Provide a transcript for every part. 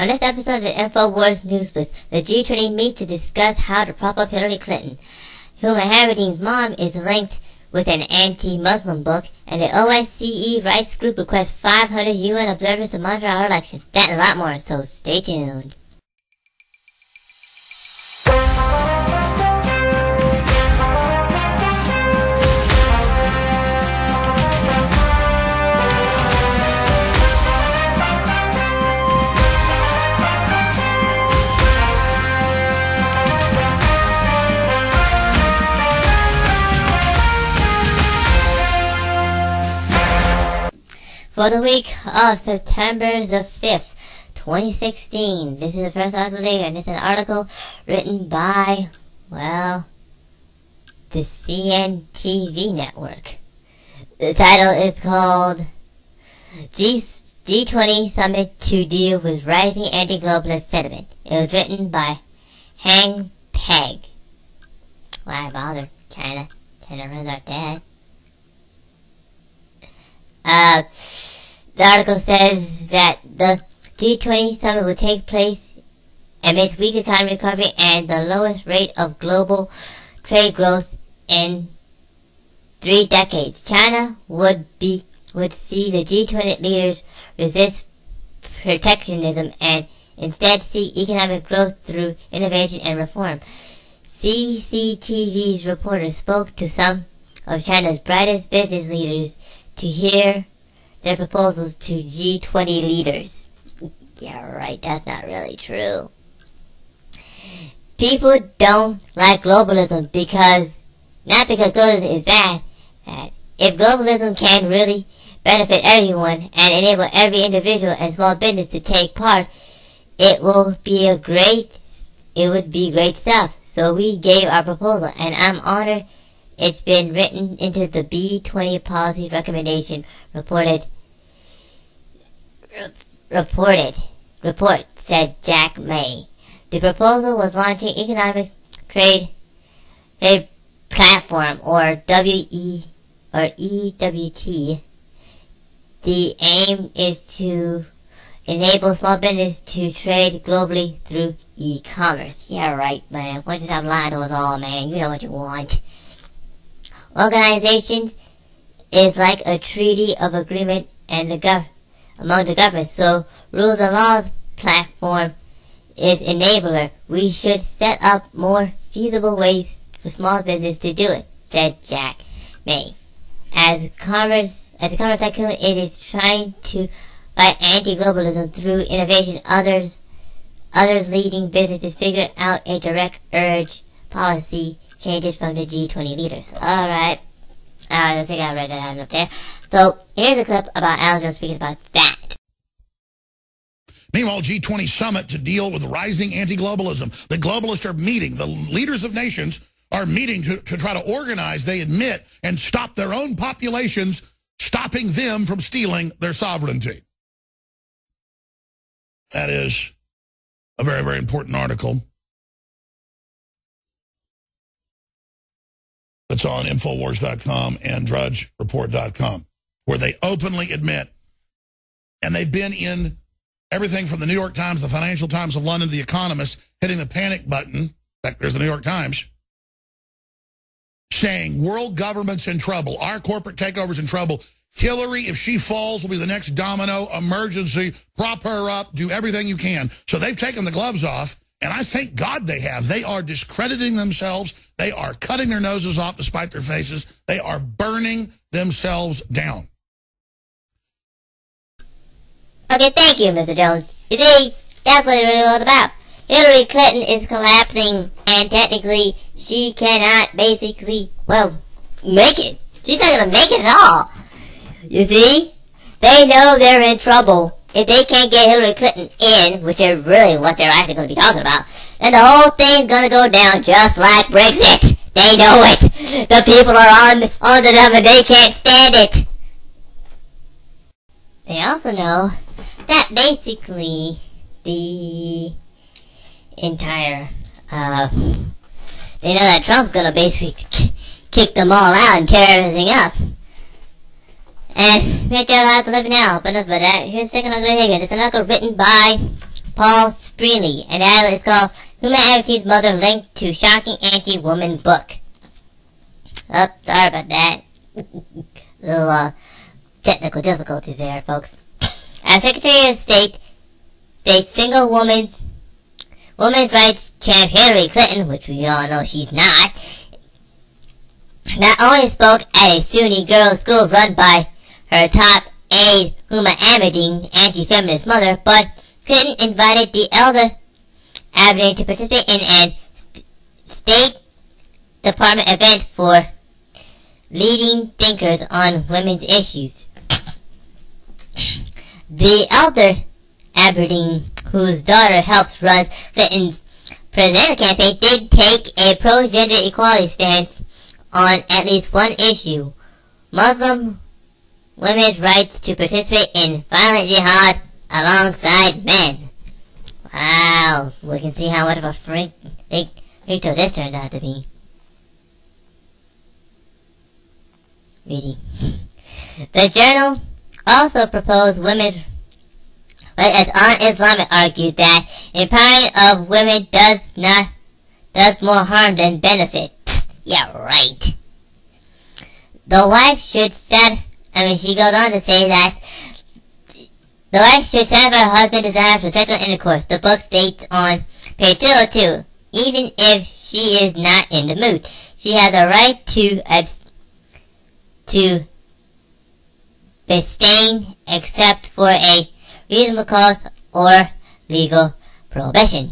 On this episode of the InfoWars News Blitz, the G20 meet to discuss how to prop up Hillary Clinton. Huma Abedin's mom is linked with an anti-Muslim book, and the OSCE rights group requests 500 UN observers to monitor our election. That and a lot more, so stay tuned. For the week of September the 5th, 2016. This is the first article today, and it's an article written by, well, the CNTV network. The title is called G- G20 Summit to Deal with Rising Anti-Globalist Sentiment. It was written by Hang Peg. Why bother, China? China runs our dead. Uh, the article says that the G20 summit will take place amidst weak economic recovery and the lowest rate of global trade growth in three decades. China would be would see the G20 leaders resist protectionism and instead seek economic growth through innovation and reform. CCTV's reporter spoke to some of China's brightest business leaders to hear their proposals to G20 leaders. Yeah, right, that's not really true. People don't like globalism because, not because globalism is bad, that if globalism can really benefit everyone and enable every individual and small business to take part, it will be a great, it would be great stuff. So we gave our proposal and I'm honored it's been written into the B20 policy recommendation reported reported report said Jack May. The proposal was launching economic trade trade platform or WE or EWT. The aim is to enable small business to trade globally through e-commerce. Yeah, right, man. Once you stop lying to us all, man, you know what you want. Organizations is like a treaty of agreement and the gov- among the governments. So rules and laws platform is enabler. We should set up more feasible ways for small business to do it, said Jack May. As commerce, as a commerce tycoon, it is trying to fight anti-globalism through innovation. Others, others leading businesses figure out a direct urge policy changes from the G20 leaders. Alright. I think I read that up there. So, here's a clip about Al Jones speaking about that. Meanwhile, G20 summit to deal with rising anti-globalism. The globalists are meeting. The leaders of nations are meeting to, to try to organize, they admit, and stop their own populations, stopping them from stealing their sovereignty. That is a very, very important article. That's on Infowars.com and DrudgeReport.com, where they openly admit, and they've been in everything from the New York Times, the Financial Times of London, The Economist, hitting the panic button. In fact, there's the New York Times, saying world government's in trouble. Our corporate takeover's in trouble. Hillary, if she falls, will be the next domino. Emergency. Prop her up. Do everything you can. So they've taken the gloves off and I thank God they have. They are discrediting themselves. They are cutting their noses off despite their faces. They are burning themselves down. Okay, thank you, Mr. Jones. You see, that's what it really was about. Hillary Clinton is collapsing, and technically, she cannot basically, well, make it. She's not gonna make it at all. You see? They know they're in trouble if they can't get Hillary Clinton in, which is really what they're actually going to be talking about, then the whole thing's going to go down just like Brexit. They know it. The people are on on the and they can't stand it. They also know that basically the entire uh, they know that Trump's going to basically kick them all out and tear everything up. And make your lives live now. But enough about that. Here's the second article here. It's an article written by Paul Spreeney, and that is called Huma Abedin's Mother Linked to Shocking Anti-Woman Book. Oh, sorry about that. Little, uh, technical difficulties there, folks. As Secretary of State, State single woman's women's rights champ Hillary Clinton, which we all know she's not, not only spoke at a Saudi girls' school run by her top aide Huma Abedin, anti-feminist mother, but Clinton invited the elder Abedin to participate in an State Department event for leading thinkers on women's issues. The elder Abedin, whose daughter helps run Clinton's presidential campaign, did take a pro-gender equality stance on at least one issue. Muslim women's rights to participate in violent jihad alongside men. Wow, we can see how much of a freak, freak, freak this turns out to be. Reading. The journal also proposed women, but as un-Islamic argued that empowering of women does not, does more harm than benefit. Yeah, right. The wife should satisfy I mean, she goes on to say that the wife should satisfy her husband's desire for sexual intercourse. The book states on page 202, even if she is not in the mood, she has a right to abs- to abstain except for a reasonable cause or legal prohibition.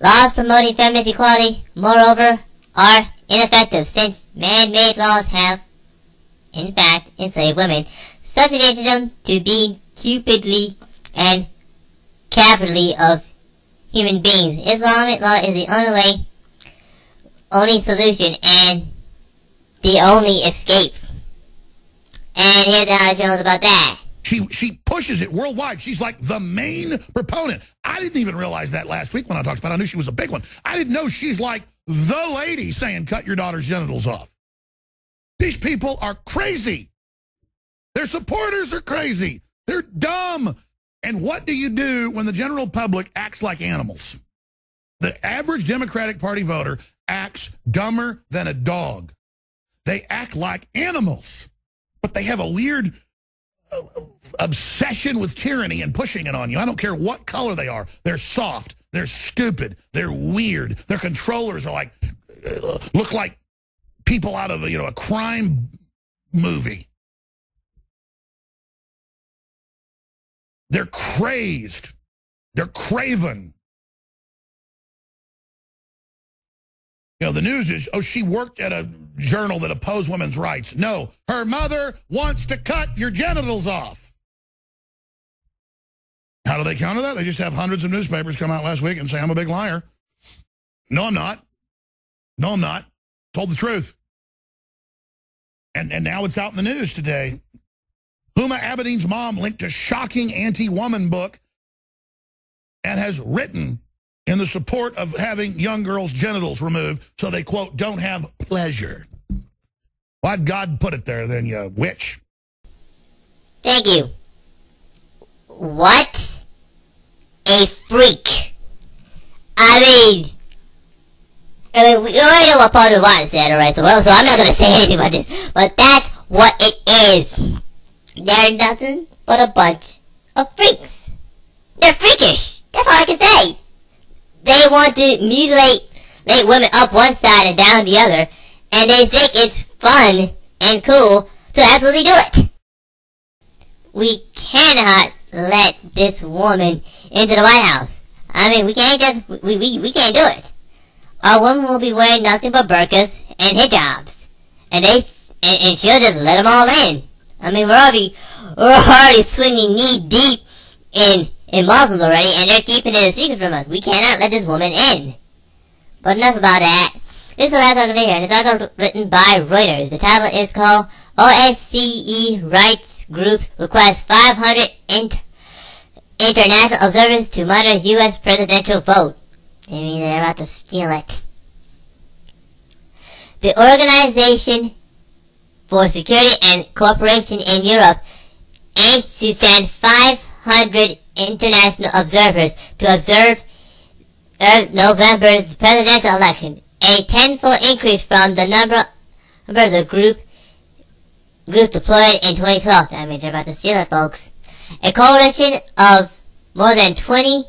Laws promoting feminist equality, moreover, are ineffective since man-made laws have in fact, enslaved women, subjugated them to being cupidly and capitally of human beings. Islamic law is the only way, only solution, and the only escape. And here's how it feels about that. She she pushes it worldwide. She's like the main proponent. I didn't even realize that last week when I talked about it. I knew she was a big one. I didn't know she's like the lady saying cut your daughter's genitals off. These people are crazy. Their supporters are crazy. They're dumb. And what do you do when the general public acts like animals? The average Democratic Party voter acts dumber than a dog. They act like animals, but they have a weird uh, obsession with tyranny and pushing it on you. I don't care what color they are. They're soft. They're stupid. They're weird. Their controllers are like, uh, look like people out of, you know, a crime movie. They're crazed. They're craven. You know, the news is, oh, she worked at a journal that opposed women's rights. No, her mother wants to cut your genitals off. How do they counter that? They just have hundreds of newspapers come out last week and say, I'm a big liar. No, I'm not. No, I'm not. Told the truth. And, and now it's out in the news today. Huma Abedin's mom linked a shocking anti-woman book and has written in the support of having young girls' genitals removed so they, quote, don't have pleasure. Why'd God put it there then, you witch? Thank you. What a freak. I mean, Oh, I mean, already know what Paul Newman said, alright, so, well, so I'm not gonna say anything about this, but that's what it is. They're nothing but a bunch of freaks. They're freakish. That's all I can say. They want to mutilate make women up one side and down the other, and they think it's fun and cool to absolutely do it. We cannot let this woman into the White House. I mean, we can't just, we, we, we can't do it a woman will be wearing nothing but burqas and hijabs. And they, and, and she'll just let them all in. I mean, we're already, we're already swinging knee deep in, in Muslims already, and they're keeping it a secret from us. We cannot let this woman in. But enough about that. This is the last article here, and it's article written by Reuters. The title is called OSCE Rights Groups Request 500 inter International Observers to Monitor U.S. Presidential Vote. They mean they're about to steal it. The Organization for Security and Cooperation in Europe aims to send 500 international observers to observe uh, November's presidential election, a tenfold increase from the number of the group group deployed in 2012. That means they're about to steal it, folks. A coalition of more than 20,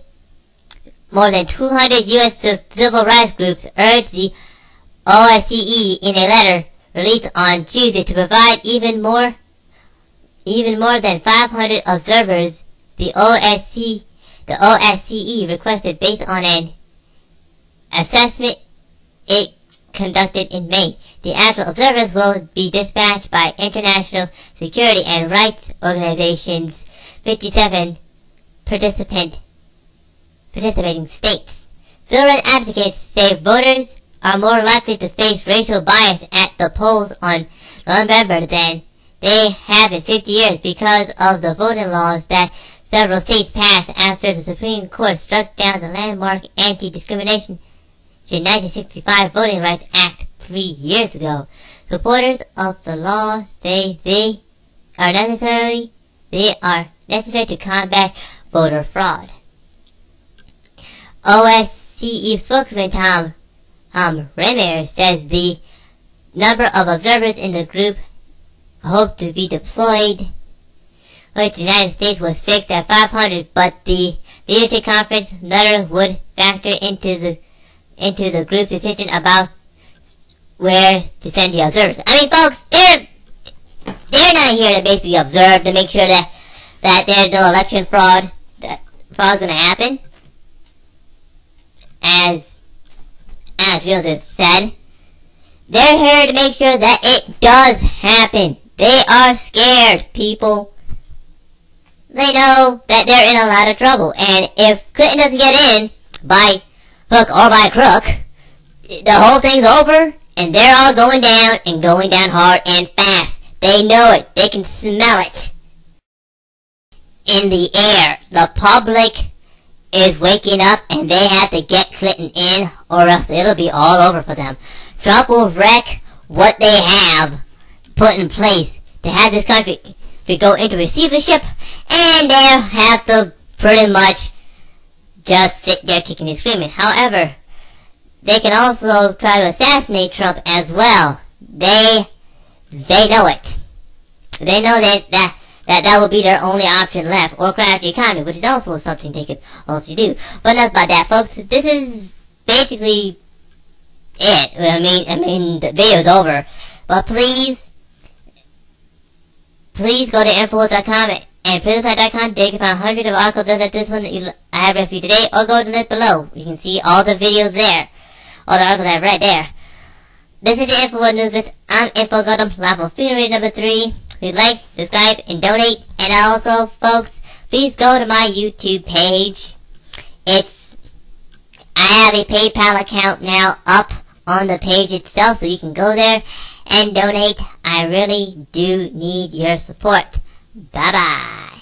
more than 200 U.S. civil rights groups urged the OSCE in a letter released on Tuesday to provide even more, even more than 500 observers. The OSCE, the OSCE requested based on an assessment it conducted in May. The actual observers will be dispatched by international security and rights organizations 57 participant participating states. Children advocates say voters are more likely to face racial bias at the polls on November than they have in 50 years because of the voting laws that several states passed after the Supreme Court struck down the landmark Anti-Discrimination 1965 Voting Rights Act three years ago. Supporters of the law say they are necessary they are necessary to combat voter fraud. OSCE spokesman Tom um, says the number of observers in the group hope to be deployed to the United States was fixed at 500, but the leadership conference letter would factor into the into the group's decision about where to send the observers. I mean, folks, they're they're not here to basically observe to make sure that that there's no election fraud that fraud's going to happen, as Alex said. They're here to make sure that it does happen. They are scared, people. They know that they're in a lot of trouble, and if Clinton doesn't get in by hook or by crook, the whole thing's over, and they're all going down and going down hard and fast. They know it. They can smell it in the air. The public is waking up and they have to get Clinton in or else it'll be all over for them. Trump will wreck what they have put in place to have this country to go into receivership and they'll have to pretty much just sit there kicking and screaming. However, they can also try to assassinate Trump as well. They, they know it. They know that, that that that will be their only option left, or crash the economy, which is also something they could also do. But enough about that, folks. This is basically it. I mean, I mean, the video's over. But please, please go to infowars.com and prisonplanet.com. There you can find hundreds of articles just like this one that you, I have read for you today, or go to the link below. You can see all the videos there. All the articles I have right there. This is the InfoWars News Blitz. I'm Info Gundam, level theory number 3 please like, subscribe, and donate. And also, folks, please go to my YouTube page. It's, I have a PayPal account now up on the page itself, so you can go there and donate. I really do need your support. Bye-bye.